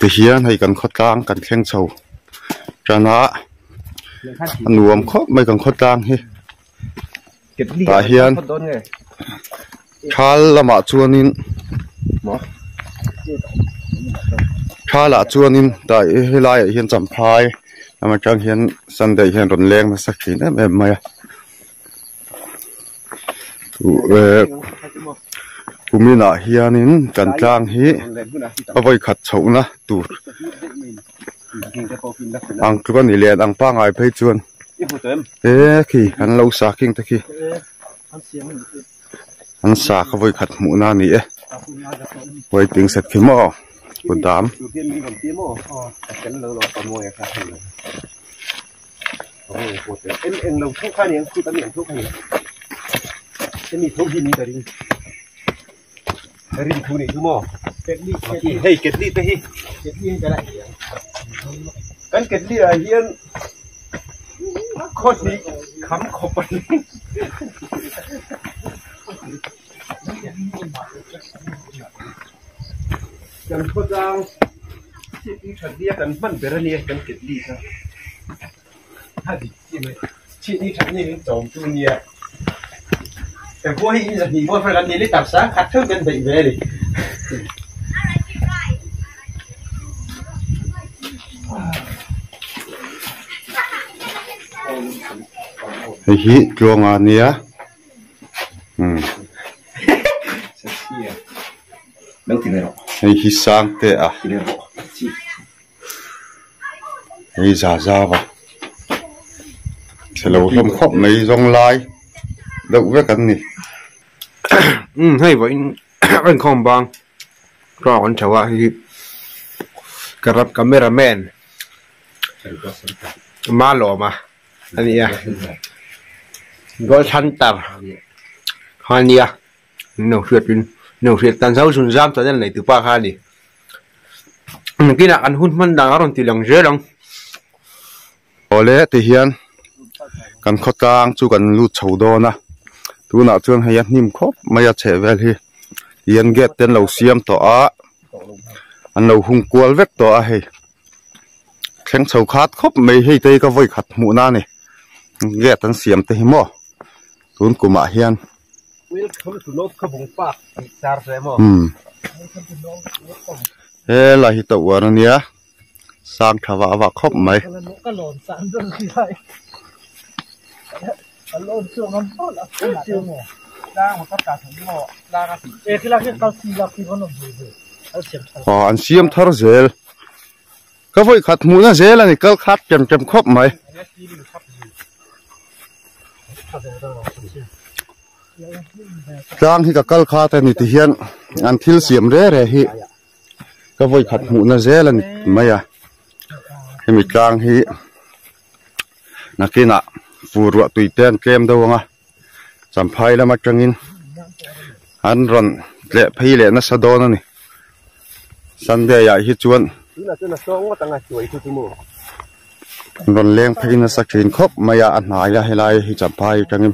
ti hian hei kan khawt tlang kan thleng chho trana nuam kho mai kan khawt tlang hi. Ta hian thal lama chuanin thala chuanin ta helai hian champhai ama tang hian sunday hian ron leng na sakhi na me maya tu e kumina hianin kan tlang hi avoi khat chhouna tur ang tuan ni len ang pa ngai phei chuan e khi an lo sa king ta khi an sa ka voi khat mu na ni e voi ting set khi mo ko dam em em lâu thuốc khai niệm khu tấm niệm thuốc khai niệm em đi thuốc gì đi รินทูนี่คือหมอเกตดลี่เก็ลี่เฮ้ยเกตดลี่ไปฮิเกตดลี่ให้กะไรเหี้ยกันเกตดลี่อะไรเหี้ยโคตรดีขำขบไปยันพอดังที่อีฉันเดียกันมันเปรเนียกันเกตดลี่ครับถ้าดีใช่ไหมที่อีฉันนี่จอมตัวเนี่ย พวกพลังนี้ได้ตับซะคัดเท่ากันไปอีกเลย hei hi tlawng a nia hmm đâu thì này hei hi sang te a thì này hei za za wa chelo hlom khop mai zong lai deuh vek an ni ừ hay vậy. Anh không bằng. Rồi anh hi cái rap cameraman. Ma lò mà. Anh ấy gọi thân tờ hai nia nấu pin nấu huyết tan sâu sun giam cho nên lấy từ ba hai đi. Cái nào ăn hun man đang ở trong tiền dễ lắm ole ti hian kan khotang chu kan lu chho do na tuna chuan hei a hnim khop, mai a che vel hi. Yan get ten lo siam to a. An lo hung kual vek to a hei. Thleng chho khat khop mai hei te ka voi khat mu na ni. Gate an siam te hi mo tun kuma ah hian. Welcome to North Kabung Park he la hi sang thawa wa khop mai. cái cái lồn xương nó tốt là cái là xương này đang một tất cả thằng họ là ê cái là cái cao xì là khi nó nằm rồi rồi nó chém thằng Ờ, an siam thar zel ka voi khat mu na zel ani kal khat chem chem khop mai nó xì đi khắp gì? Thật là đâu tlang hi ka kal kha ta ni ti hian an thil siam re re hi ka voi khat mu na zel ani maya hemi tlang hi nakina furwa tui ten kem do nga champhai lama tangin an ron le phei le na sadon ani sunday ya hi chuan Chứ là chân là sống mà tăng là chuối thôi chứ mồ ron leng phei na sakhin khop maya an na ya helai hi champhai tangin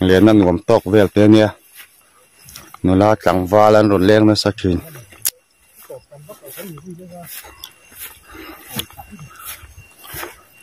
le na nuam tok vel te nia nula tlangwal an ron leng na sakhin Hmm, helai ya chot nan siam hi ala rei lo niang ka voi khat mu na nia khắp tôi ra nhỉ eh Xì linh khắp an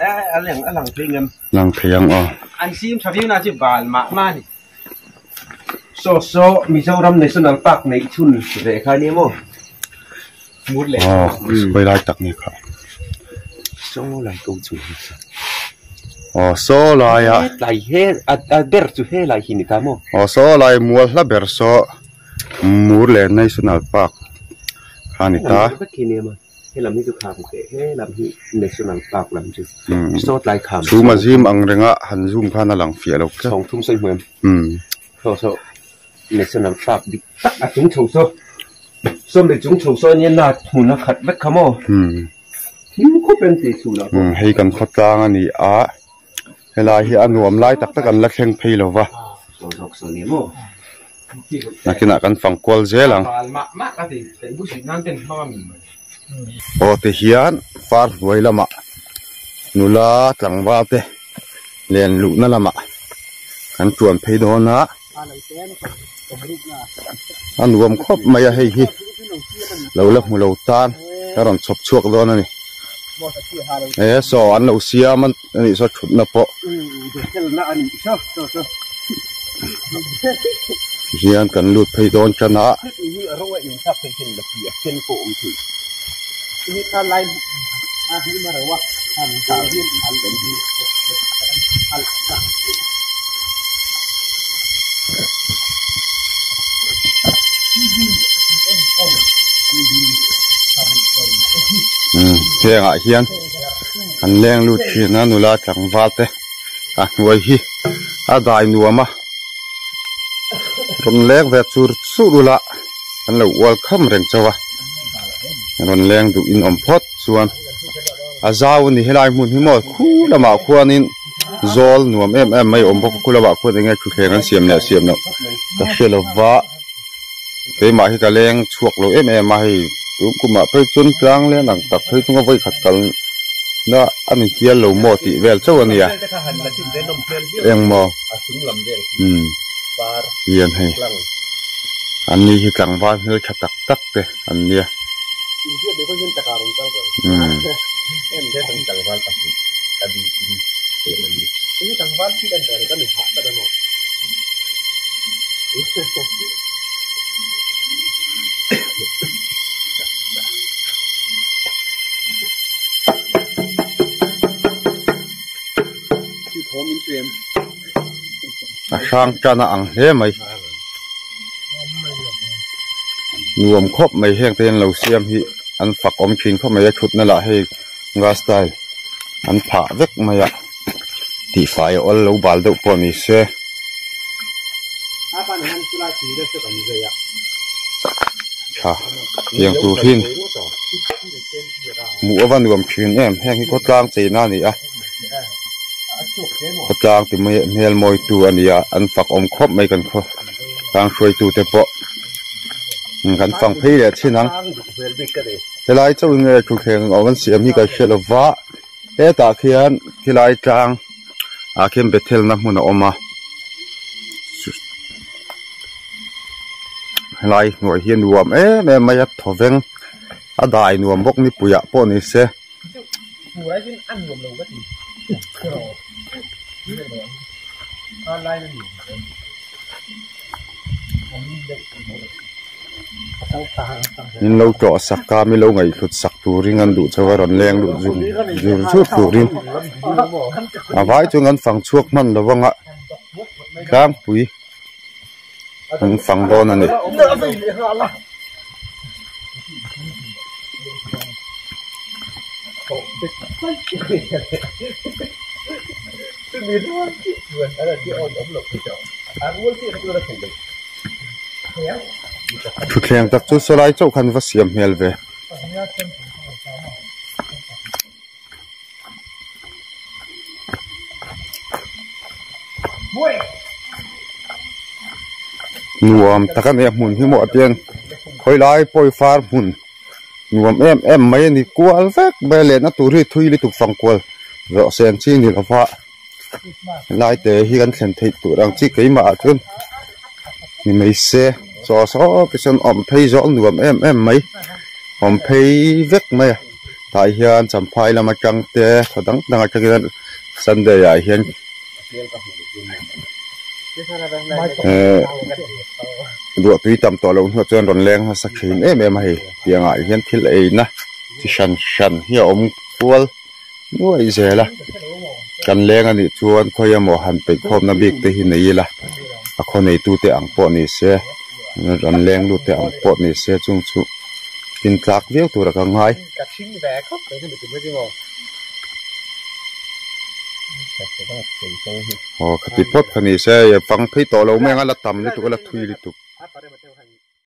eh alang alang thingam lang thiyang o an sim thaviu na chi bal ma ma ni so so mizoram national park nei chun ve kha ni mo mut le oh koi lai tak ni kha so lai ko chu o so lai a lai he a ber chu he lai hini ta mo o so lai mual la ber so. Mur le national park. Kha ni ta làm lam hi chu kham ke he lam hi national park lam chu so lai kham chu ma jim ang renga han zum khana lang fia lo cha thong thum sai hmem um so so national park dik tak a chung chou so som le chung chou so ni na thu na khat vek khamo um hiu ko pen te chu la um hei kan hay tang ani a hela hi anuam lai tak tak an la kheng phei lo wa so so so ni mo nakin akan fangkual zelang. Mak mak tadi, ibu sih nanti mama minum. โอ้ต่เฮียนฟาร์ไว้ละมะนุลาตังว่าเตเรียนรู้นั่นละมะกันชวนเพโดนนะอะไรแก้นี่ผมไม่รู้นะอันรวมครบไม่ให้ฮีเราเลิกมือเราตานแล้วรอนชบชวกโดนนี่บออสอนเราเสียมันอันนี้สอชุดนะปะเดี๋ยนกันนี้ชอบชอบชอบเฮียนกันลุดเพโดนชนะ ini kan lain ah ini merawat ah mungkin hal ini hal thế ngại hiên? Anh lên lụt chuyện nó nụ la chẳng vát thế à nuôi hi. À đại nuôi mà. Rồng lép về sur sur la. Anh là uol khăm rèn cho vào ron leng du in om phot chuan a zau ni helai mun hi maw khu lama khuanin zol nuam em em mai om bok kulaba khu ringe khu kheng an siam na siam na ka helova te ma hi ka leng chuak lo em em ma hi tu kuma pe chun tlang le nang tak thoi chung voi khat kal na ani hial lo mo ti vel chaw ania eng mo hm hiền hay. Anh đi thì càng vai hơi chặt tắc tắc thế anh nha india देखो जिन तकारों चल रहे em thế thằng chẳng quan tâm tại vì để mà gì chứ chẳng quan khi đang đợi cái mình hạ cái đó một à, sang cho nó ăn thế mày. À, nuam khop mai heng ten lo siam hi an fak om thin khop mai a thut na la hei nga style an pha vek mai a ti fai ol lo bal deuh pawh ni se อาปานนั้นสุราสีได้สักอันนี้เลยอะ tha yang tu hin mu awan nuam thin em heng hi ko tlang chei na ni a ko tlang ti mai mel moi tu ani a an fak om khop mai kan kho tang shuai tu te pawh kan fang phei le chinang ตั้งอยู่เพื่อนบิ๊กก็เลย helai chu nge chu kheng aw kan siam hi ka helova e ta khian khilai tlang a khem bethel na hmun a oma helai noi hian nuam e me mai a thoveng a dai nuam bok ni puya po ni se หัวชิ้นอันรวมลงก็ดีอะไรนั่นอยู่ผมเด็กตั้งตาตั้ง in lo to sak ka mi lo ngai thut sak tu ring an du chawa ron leng lu zum zur chu tu rin a vai chu ngan fang chuak man lo wanga kang pui an fang don ani เนื้อสิเหลือละซึ่งมีทุกที่เหมือนอะไร in lo to sakka mi lo ngai khut sak turing an du chawa ron leng du zum zur chu turin a vai chung an phang chuak man lawanga tlang pui an phang don ani Hãy subscribe cho kênh Ghiền Mì Gõ Để không bỏ lỡ những video hấp dẫn thutthleng tak chu sawlai chauh khan va siam về nuông nuam takan em muốn hi mo tiền khoi lại poi far hmun. Nuông em em mấy anh đi mai ni kual vek bele na turi thui đi tuk fang kual. Ro sen chi ni lawa lai te hi kan thlen thei tu rang chi mà thôi ni mai xe cho số cái sân ổm phê rõ nguồn em em mấy? Ổm phê vết mấy à? Tại hiện chẳng phải là mà chẳng tê thật đắng, đang ở trong sân đề à hiện ờ, đùa tuy tầm tòa lộn hợp chân đòn lên hoa sắc khí. Em em hay tiếng ngại hiện thiết lệ na thì sẵn sẵn, hiểu ông cuol nuôi dễ là. Cần lên anh đi chuan khoi em mò hàn bị khom na biết tới hình này là. À con này tu tế ăn bỏ này xe. รำแรงลูกแต่อังปอดนี่เสียจุงจุกินกลักเลี้ยวตัวระกังไห้กัดชิ้แหวกเขาไปนั่นเนไม่ใช่โอ้ขติพดขนีเสียฟังพี่ต่อเราแม่งละต่ำนี่ตัวละทุยนี่ตัว